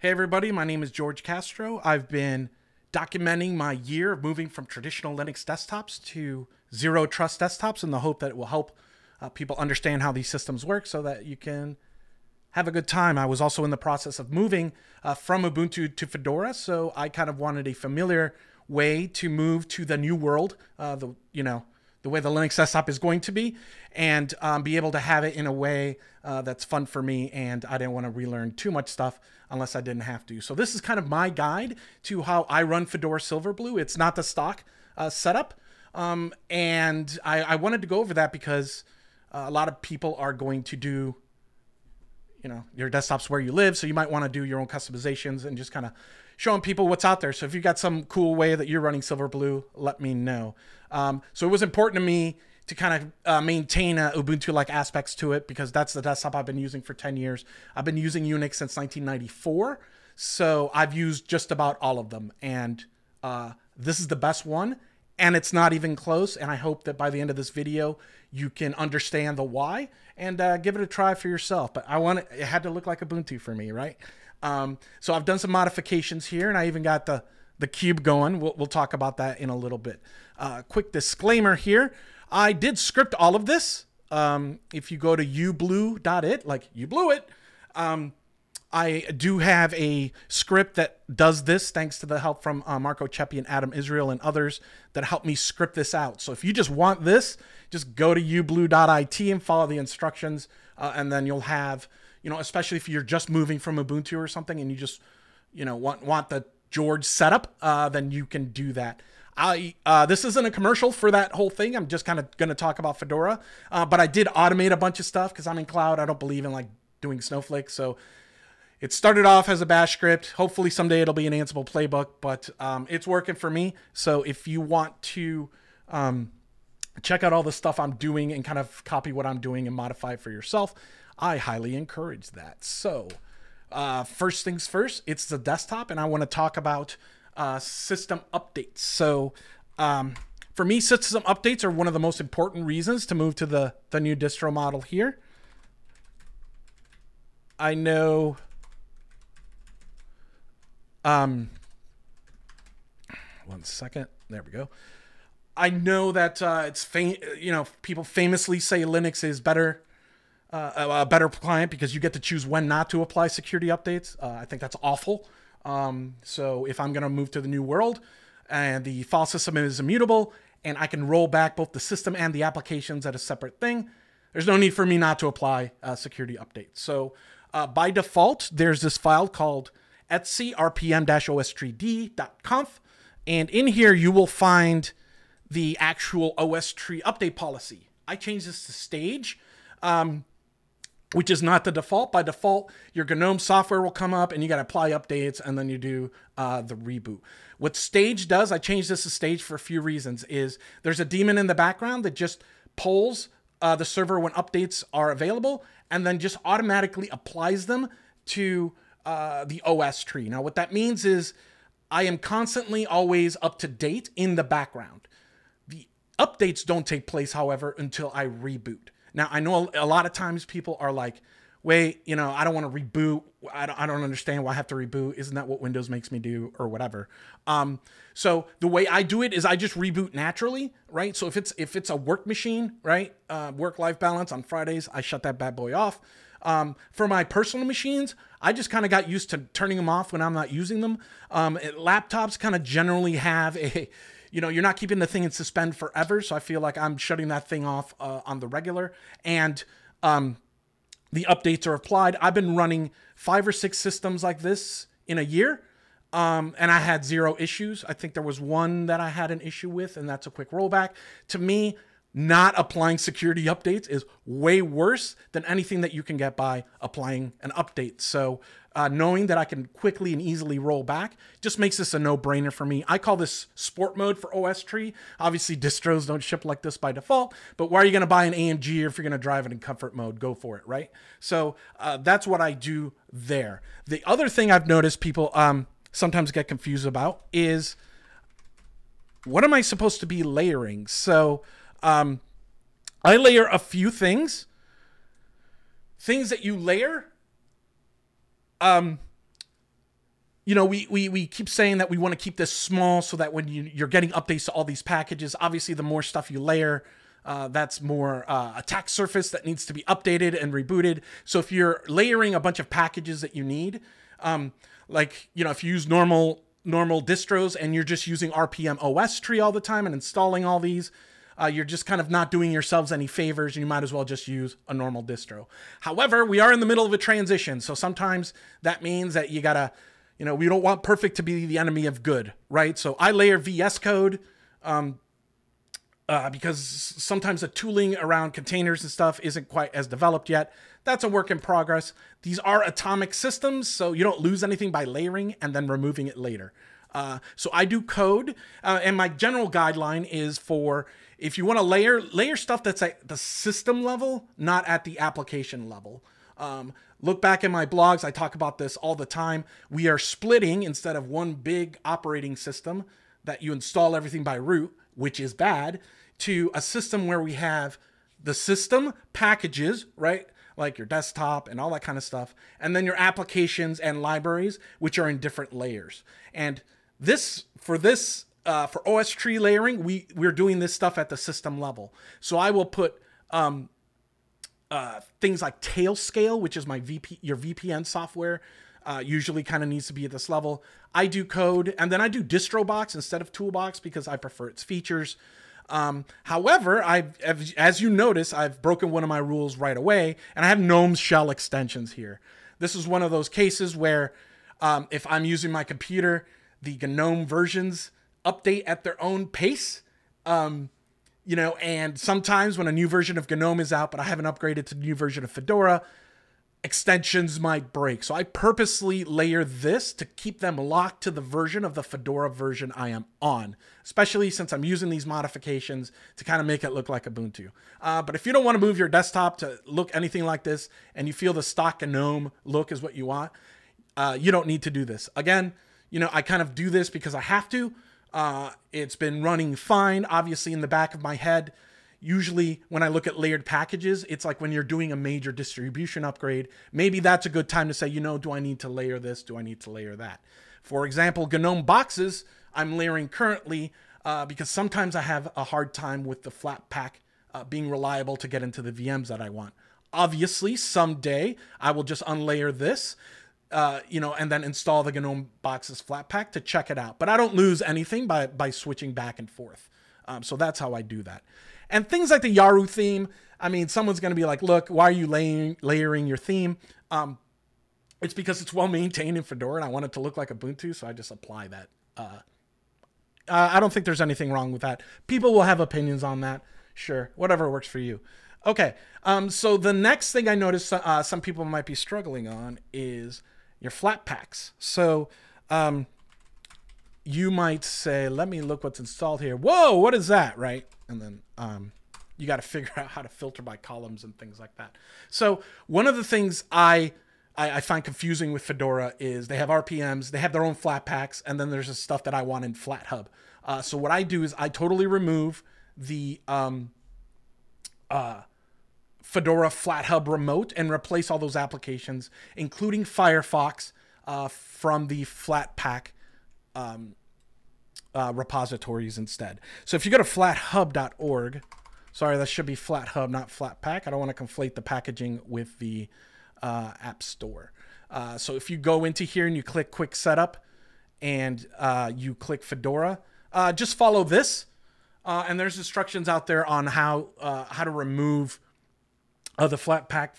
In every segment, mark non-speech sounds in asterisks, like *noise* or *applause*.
Hey, everybody, my name is Jorge Castro. I've been documenting my year of moving from traditional Linux desktops to zero trust desktops in the hope that it will help uh, people understand how these systems work so that you can have a good time. I was also in the process of moving uh, from Ubuntu to Fedora, so I kind of wanted a familiar way to move to the new world, uh, the you know the way the Linux desktop is going to be, and um, be able to have it in a way uh, that's fun for me. And I didn't want to relearn too much stuff unless I didn't have to. So this is kind of my guide to how I run Fedora Silverblue. It's not the stock uh, setup, um, and I, I, wanted to go over that because uh, a lot of people are going to do you know your desktop's where you live so you might want to do your own customizations and just kind of showing people what's out there so if you've got some cool way that you're running silverblue let me know um, so it was important to me to kind of uh, maintain uh, ubuntu like aspects to it because that's the desktop i've been using for 10 years i've been using unix since 1994 so i've used just about all of them and uh, this is the best one and it's not even close. And I hope that by the end of this video, you can understand the why and uh, give it a try for yourself. But I want it, it had to look like Ubuntu for me, right? Um, so I've done some modifications here, and I even got the the cube going. We'll, we'll talk about that in a little bit. Uh, quick disclaimer here: I did script all of this. Um, if you go to ublue.it, like you blew it, um, I do have a script that does this thanks to the help from uh, Marco Ceppi and Adam Israel and others that helped me script this out. So if you just want this, just go to ublue.it and follow the instructions, uh, and then you'll have, you know, especially if you're just moving from Ubuntu or something and you just, you know, want want the Jorge setup, uh, then you can do that. I uh, this isn't a commercial for that whole thing. I'm just kind of going to talk about Fedora, uh, but I did automate a bunch of stuff because I'm in cloud. I don't believe in like doing Snowflake, so it started off as a bash script. Hopefully someday it'll be an Ansible playbook, but um, it's working for me. So if you want to um, check out all the stuff I'm doing and kind of copy what I'm doing and modify it for yourself, I highly encourage that. So uh, first things first, it's the desktop, and I want to talk about uh, system updates. So um, for me, system updates are one of the most important reasons to move to the, the new distro model here. I know um, one second. There we go. I know that uh, it's fam- you know people famously say Linux is better uh, a better client because you get to choose when not to apply security updates. Uh, I think that's awful. Um, so if I'm going to move to the new world and the file system is immutable and I can roll back both the system and the applications at a separate thing, there's no need for me not to apply uh, security updates. So uh, by default, there's this file called etc rpm-ostreed.conf. And in here, you will find the actual OS tree update policy. I changed this to stage, um, which is not the default. By default, your GNOME software will come up and you got to apply updates and then you do uh, the reboot. What stage does, I changed this to stage for a few reasons, is there's a daemon in the background that just polls uh, the server when updates are available and then just automatically applies them to uh, the OS tree. Now, what that means is I am constantly always up to date in the background. The updates don't take place, however, until I reboot. Now, I know a lot of times people are like, wait, you know, I don't want to reboot. I don't, I don't understand why I have to reboot. Isn't that what Windows makes me do or whatever? Um, so the way I do it is I just reboot naturally, right? So if it's if it's a work machine, right, uh, work life balance on Fridays, I shut that bad boy off. Um, for my personal machines, I just kind of got used to turning them off when I'm not using them. Um, laptops kind of generally have a, you know, you're not keeping the thing in suspend forever. So I feel like I'm shutting that thing off uh, on the regular. And um, the updates are applied. I've been running five or six systems like this in a year. Um, and I had zero issues. I think there was one that I had an issue with, and that's a quick rollback. To me, not applying security updates is way worse than anything that you can get by applying an update. So, uh, knowing that I can quickly and easily roll back just makes this a no brainer for me. I call this sport mode for OS tree. Obviously, distros don't ship like this by default, but why are you going to buy an AMG if you're going to drive it in comfort mode? Go for it, right? So, uh, that's what I do there. The other thing I've noticed people um, sometimes get confused about is what am I supposed to be layering? So, um, I layer a few things. Things that you layer. Um, you know, we, we, we keep saying that we want to keep this small so that when you, you're getting updates to all these packages, obviously the more stuff you layer, uh, that's more uh, attack surface that needs to be updated and rebooted. So if you're layering a bunch of packages that you need, um, like you know, if you use normal normal distros and you're just using RPM OS tree all the time and installing all these, uh, you're just kind of not doing yourselves any favors and you might as well just use a normal distro. However, we are in the middle of a transition. So sometimes that means that you gotta, you know, we don't want perfect to be the enemy of good, right? So I layer VS code. Um, uh, because sometimes the tooling around containers and stuff isn't quite as developed yet. That's a work in progress. These are atomic systems, so you don't lose anything by layering and then removing it later. Uh, so I do code, uh, and my general guideline is for if you want to layer layer stuff that's at the system level, not at the application level. Um, look back in my blogs; I talk about this all the time. We are splitting instead of one big operating system that you install everything by root, which is bad to a system where we have the system packages, right? Like your desktop and all that kind of stuff, and then your applications and libraries, which are in different layers. And this, for this, uh, for OS tree layering, we we're doing this stuff at the system level. So I will put um, uh, things like Tailscale, which is my VP, your VPN software, uh, usually kind of needs to be at this level. I do code, and then I do DistroBox instead of Toolbox because I prefer its features. Um, however, I've, as you notice, I've broken one of my rules right away, and I have GNOME shell extensions here. This is one of those cases where um, if I'm using my computer, the GNOME versions update at their own pace. Um, you know, and sometimes when a new version of GNOME is out, but I haven't upgraded to the new version of Fedora, extensions might break. So I purposely layer this to keep them locked to the version of the Fedora version I am on, especially since I'm using these modifications to kind of make it look like Ubuntu. Uh, but if you don't want to move your desktop to look anything like this and you feel the stock GNOME look is what you want, uh, you don't need to do this. Again, you know, I kind of do this because I have to. Uh, it's been running fine, obviously, in the back of my head usually when I look at layered packages, it's like when you're doing a major distribution upgrade, maybe that's a good time to say, you know, do I need to layer this? Do I need to layer that? For example, GNOME boxes, I'm layering currently uh, because sometimes I have a hard time with the Flatpak uh, being reliable to get into the VMs that I want. Obviously, someday I will just unlayer this, uh, you know, and then install the GNOME boxes Flatpak to check it out. But I don't lose anything by, by switching back and forth. Um, so that's how I do that. And things like the Yaru theme, I mean, someone's going to be like, look, why are you layering, layering your theme? Um, it's because it's well maintained in Fedora and I want it to look like a Ubuntu, so I just apply that. Uh, uh, I don't think there's anything wrong with that. People will have opinions on that. Sure, whatever works for you. Okay, um, so the next thing I noticed uh, some people might be struggling on is your Flatpaks. So um, you might say, let me look what's installed here. Whoa, what is that, right? And then um, you got to *laughs* figure out how to filter by columns and things like that. So one of the things I, I, I find confusing with Fedora is they have RPMs, they have their own flat packs, and then there's the stuff that I want in FlatHub. Uh, so what I do is I totally remove the um, uh, Fedora FlatHub remote and replace all those applications, including Firefox, uh, from the Flatpak um, uh, repositories instead. So if you go to flathub.org, sorry, that should be FlatHub, not Flatpak. I don't want to conflate the packaging with the uh, App Store. Uh, so if you go into here and you click Quick Setup and uh, you click Fedora, uh, just follow this. And there's instructions out there on how how to remove the flat Flatpak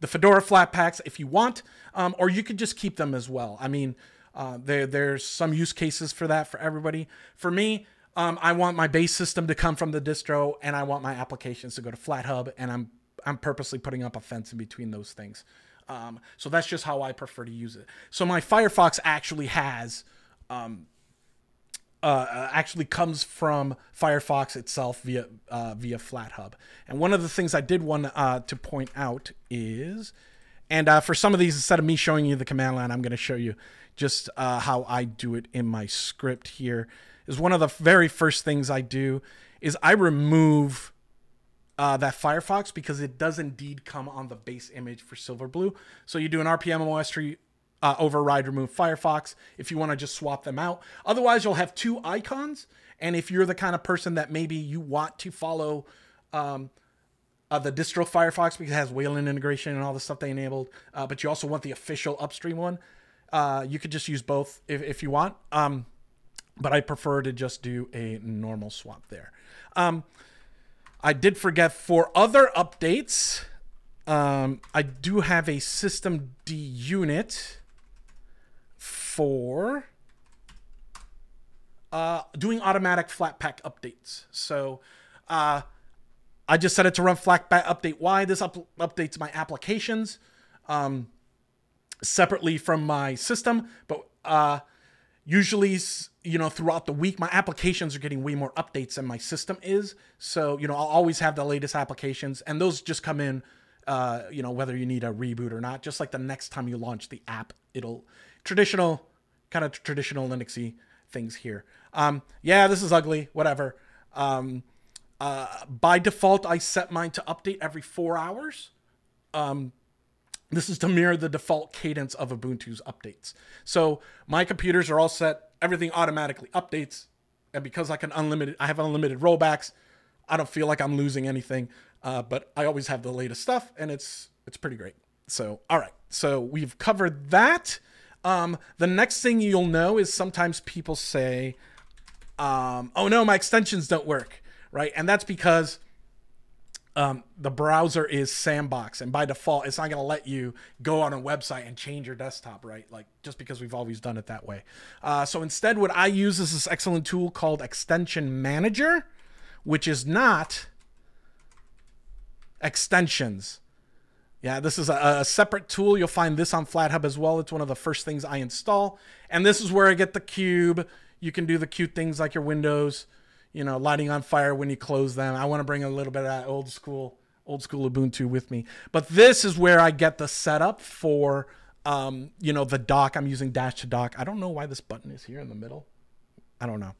the Fedora Flatpaks if you want, um, or you could just keep them as well. I mean, uh, there, there's some use cases for that for everybody. For me, um, I want my base system to come from the distro, and I want my applications to go to FlatHub, and I'm I'm purposely putting up a fence in between those things. Um, so that's just how I prefer to use it. So my Firefox actually has, um, uh, actually comes from Firefox itself via uh, via FlatHub. And one of the things I did want uh, to point out is, and uh, for some of these, instead of me showing you the command line, I'm going to show you just uh, how I do it in my script here is one of the very first things I do is I remove uh, that Firefox because it does indeed come on the base image for Silverblue. So you do an RPM OS tree uh, override remove Firefox if you want to just swap them out. Otherwise, you'll have two icons. And if you're the kind of person that maybe you want to follow um, uh, the distro Firefox because it has Wayland integration and all the stuff they enabled, uh, but you also want the official upstream one, uh, you could just use both if, if you want. Um, but I prefer to just do a normal swap there. Um, I did forget for other updates, um, I do have a system D unit for uh, doing automatic Flatpak updates. So uh, I just set it to run Flatpak update Y. This up- updates my applications um, separately from my system, but uh, usually, you know, throughout the week, my applications are getting way more updates than my system is. So, you know, I'll always have the latest applications, and those just come in, uh, you know, whether you need a reboot or not. Just like the next time you launch the app, it'll traditional, kind of traditional Linuxy things here. Um, yeah, this is ugly, whatever. Um, uh, by default, I set mine to update every four hours. Um, this is to mirror the default cadence of Ubuntu's updates. So my computers are all set. Everything automatically updates. And because I can unlimited, I have unlimited rollbacks. I don't feel like I'm losing anything. Uh, but I always have the latest stuff, and it's it's pretty great. So all right, so we've covered that. Um, the next thing you'll know is sometimes people say, um, "Oh no, my extensions don't work," right? And that's because um, the browser is sandbox and by default it's not going to let you go on a website and change your desktop right? Like just because we've always done it that way. Uh, so instead what i use is this excellent tool called extension manager which is not extensions yeah this is a, a separate tool you'll find this on flathub as well it's one of the first things i install and this is where i get the cube you can do the cute things like your windows you know, lighting on fire when you close them. I want to bring a little bit of that old school, old school Ubuntu with me. But this is where I get the setup for, um, you know, the dock. I'm using dash to dock. I don't know why this button is here in the middle. I don't know.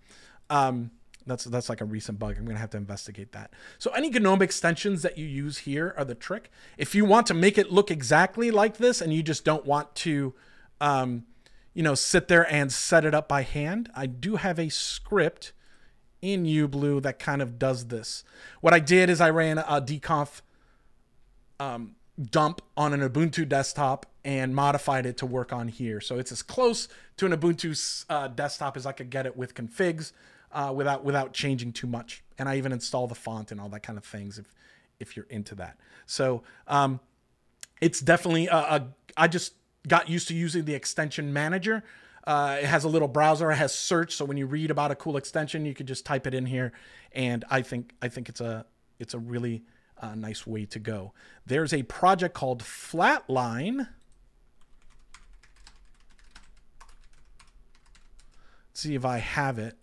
Um, that's that's like a recent bug. I'm gonna have to investigate that. So any GNOME extensions that you use here are the trick. If you want to make it look exactly like this, and you just don't want to, um, you know, sit there and set it up by hand, I do have a script in uBlue that kind of does this. What I did is I ran a dconf um, dump on an Ubuntu desktop and modified it to work on here. So it's as close to an Ubuntu uh, desktop as I could get it with configs uh, without without changing too much. And I even install the font and all that kind of things if if you're into that. So um, it's definitely a, a, I just got used to using the extension manager uh, it has a little browser. It has search, so when you read about a cool extension, you could just type it in here. And I think I think it's a it's a really uh, nice way to go. There's a project called Flatline. Let's see if I have it.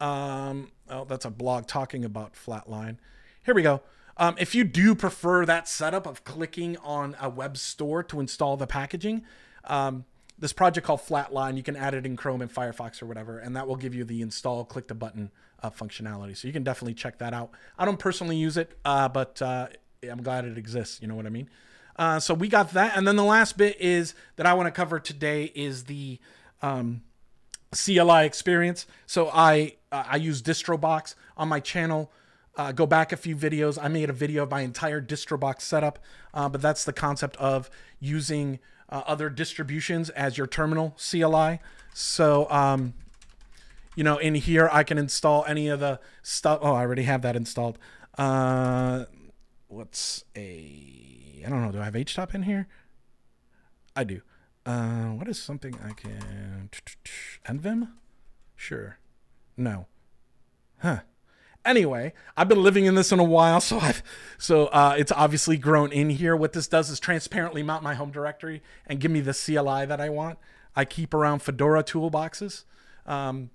Um, oh, that's a blog talking about Flatline. Here we go. Um, if you do prefer that setup of clicking on a web store to install the packaging, um, this project called Flatline. You can add it in Chrome and Firefox or whatever, and that will give you the install, click the button uh, functionality. So you can definitely check that out. I don't personally use it, uh, but uh, I'm glad it exists. You know what I mean? Uh, so we got that, and then the last bit is that I want to cover today is the um, CLI experience. So I uh, I use DistroBox on my channel. Uh, go back a few videos. I made a video of my entire DistroBox setup, uh, but that's the concept of using uh, other distributions as your terminal CLI. So, um, you know, in here I can install any of the stuff. Oh, I already have that installed. Uh, what's a? I don't know. Do I have HTOP in here? I do. Uh, what is something I can? Envim? Sure. No. Huh anyway, I've been living in this in a while, so I've so uh, it's obviously grown in here. What this does is transparently mount my home directory and give me the CLI that I want. I keep around Fedora toolboxes, um,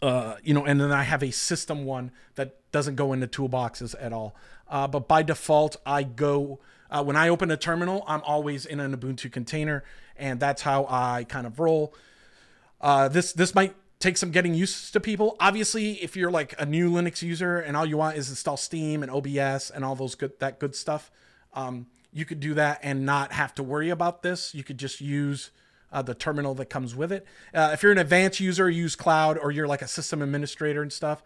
uh, you know, and then I have a system one that doesn't go into toolboxes at all. Uh, but by default, I go uh, when I open a terminal, I'm always in an Ubuntu container, and that's how I kind of roll. Uh, this this might take some getting used to people. Obviously, if you're like a new Linux user and all you want is install Steam and OBS and all those good that good stuff, um, you could do that and not have to worry about this. You could just use uh, the terminal that comes with it. Uh, if you're an advanced user, use cloud, or you're like a system administrator and stuff,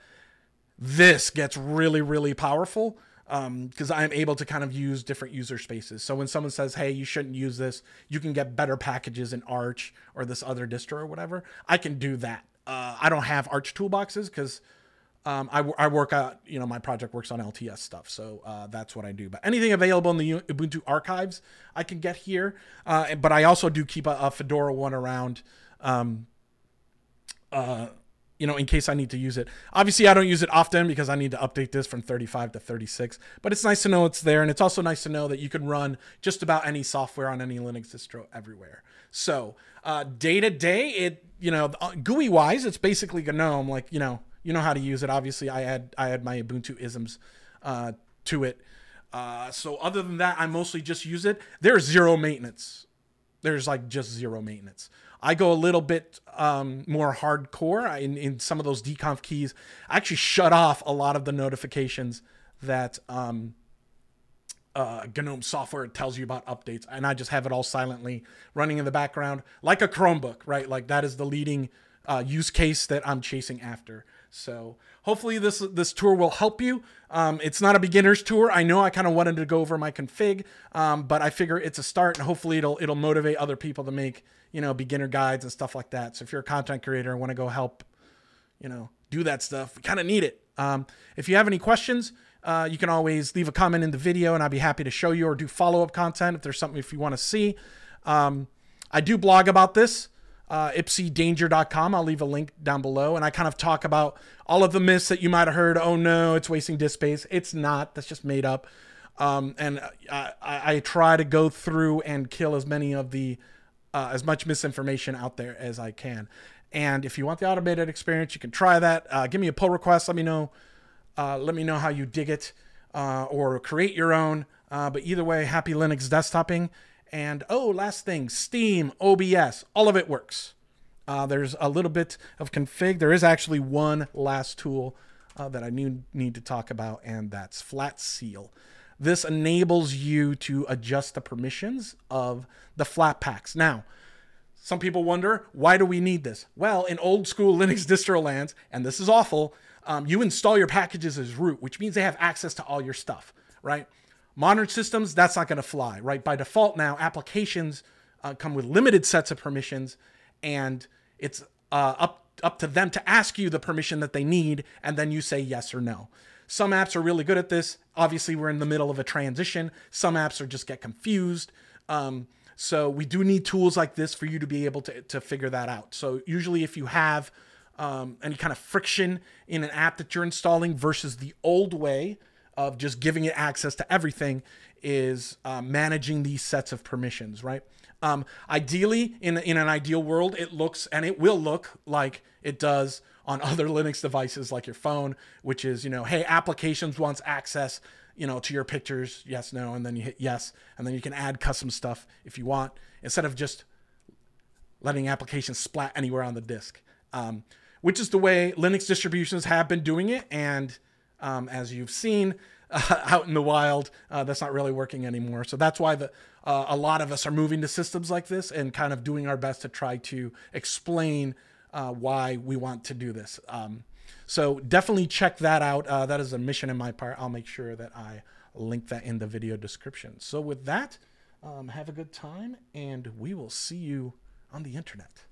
this gets really, really powerful because um, I'm able to kind of use different user spaces. So when someone says, "Hey, you shouldn't use this," you can get better packages in Arch or this other distro or whatever. I can do that. Uh, I don't have Arch toolboxes because um, I, I work out, you know, my project works on LTS stuff. So uh, that's what I do. But anything available in the Ubuntu archives, I can get here. Uh, but I also do keep a, a Fedora one around, um, uh, you know, in case I need to use it. Obviously, I don't use it often because I need to update this from 35 to 36. But it's nice to know it's there. And it's also nice to know that you can run just about any software on any Linux distro everywhere. So day to day, it, you know, uh, GUI wise, it's basically GNOME. Like, you know, you know how to use it. Obviously, I had I had my Ubuntu isms uh, to it. Uh, so other than that, I mostly just use it. There's zero maintenance. There's like just zero maintenance. I go a little bit um, more hardcore in, in some of those dconf keys. I actually shut off a lot of the notifications that um, uh, GNOME software tells you about updates, and I just have it all silently running in the background, like a Chromebook, right? Like that is the leading uh, use case that I'm chasing after. So hopefully this this tour will help you. Um, it's not a beginner's tour. I know I kind of wanted to go over my config, um, but I figure it's a start, and hopefully it'll it'll motivate other people to make you know beginner guides and stuff like that. So if you're a content creator and want to go help, you know, do that stuff, we kind of need it. Um, if you have any questions, uh, you can always leave a comment in the video, and I'd be happy to show you or do follow up content if there's something if you want to see. Um, I do blog about this uh, ypsidanger.com. I'll leave a link down below. And I kind of talk about all of the myths that you might have heard. Oh no, it's wasting disk space. It's not. That's just made up. Um, and I, I, try to go through and kill as many of the, uh, as much misinformation out there as I can. And if you want the automated experience, you can try that. Uh, give me a pull request. Let me know. Uh, let me know how you dig it uh, or create your own. Uh, but either way, happy Linux desktoping. And oh, last thing, Steam, OBS, all of it works. Uh, there's a little bit of config. There is actually one last tool uh, that I need to talk about, and that's Flatseal. This enables you to adjust the permissions of the Flatpaks. Now, some people wonder, why do we need this? Well, in old school *laughs* Linux distro lands, and this is awful, um, you install your packages as root, which means they have access to all your stuff, right? Modern systems, that's not going to fly, right? By default now, applications uh, come with limited sets of permissions, and it's uh, up up to them to ask you the permission that they need, and then you say yes or no. Some apps are really good at this. Obviously, we're in the middle of a transition. Some apps are just get confused. Um, so we do need tools like this for you to be able to, to figure that out. So usually if you have um, any kind of friction in an app that you're installing versus the old way, of just giving it access to everything is uh, managing these sets of permissions, right? Um, ideally, in, in an ideal world, it looks and it will look like it does on *laughs* other Linux devices like your phone, which is, you know, hey, applications wants access, you know, to your pictures, yes, no, and then you hit yes, and then you can add custom stuff if you want, instead of just letting applications splat anywhere on the disk, um, which is the way Linux distributions have been doing it, and um, as you've seen uh, *laughs* out in the wild, uh, that's not really working anymore. So that's why the uh, a lot of us are moving to systems like this and kind of doing our best to try to explain uh, why we want to do this. Um, so definitely check that out. Uh, that is a mission in my part. I'll make sure that I link that in the video description. So with that, um, have a good time, and we will see you on the internet.